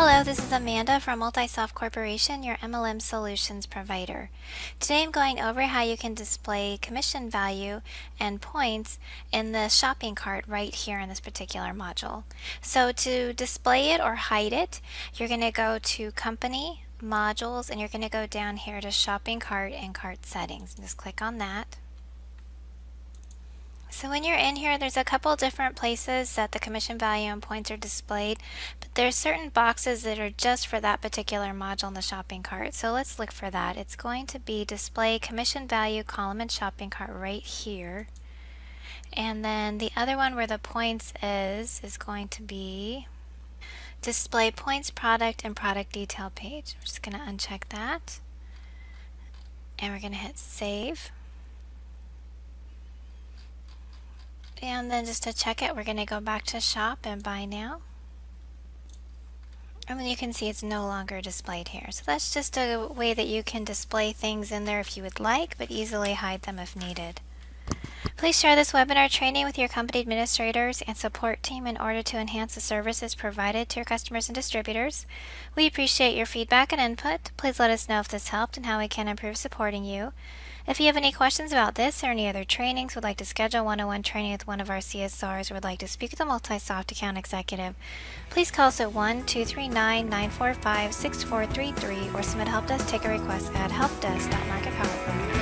Hello, this is Amanda from Multisoft Corporation, your MLM solutions provider. Today I'm going over how you can display commission value and points in the shopping cart right here in this particular module. So to display it or hide it, you're going to go to Company, Modules, and you're going to go down here to Shopping Cart and Cart Settings. Just click on that. So when you're in here, there's a couple different places that the commission value and points are displayed, but there's certain boxes that are just for that particular module in the shopping cart. So let's look for that. It's going to be display commission value column and shopping cart right here. And then the other one where the points is, is going to be display points product and product detail page. We're just going to uncheck that. And we're going to hit save. And then just to check it, we're going to go back to shop and buy now. And you can see it's no longer displayed here. So that's just a way that you can display things in there if you would like, but easily hide them if needed. Please share this webinar training with your company administrators and support team in order to enhance the services provided to your customers and distributors. We appreciate your feedback and input. Please let us know if this helped and how we can improve supporting you. If you have any questions about this or any other trainings, would like to schedule one-on-one training with one of our CSRs, or would like to speak with a Multisoft account executive, please call us at 1-239-945-6433 or submit help desk ticket request at helpdesk.marketpower.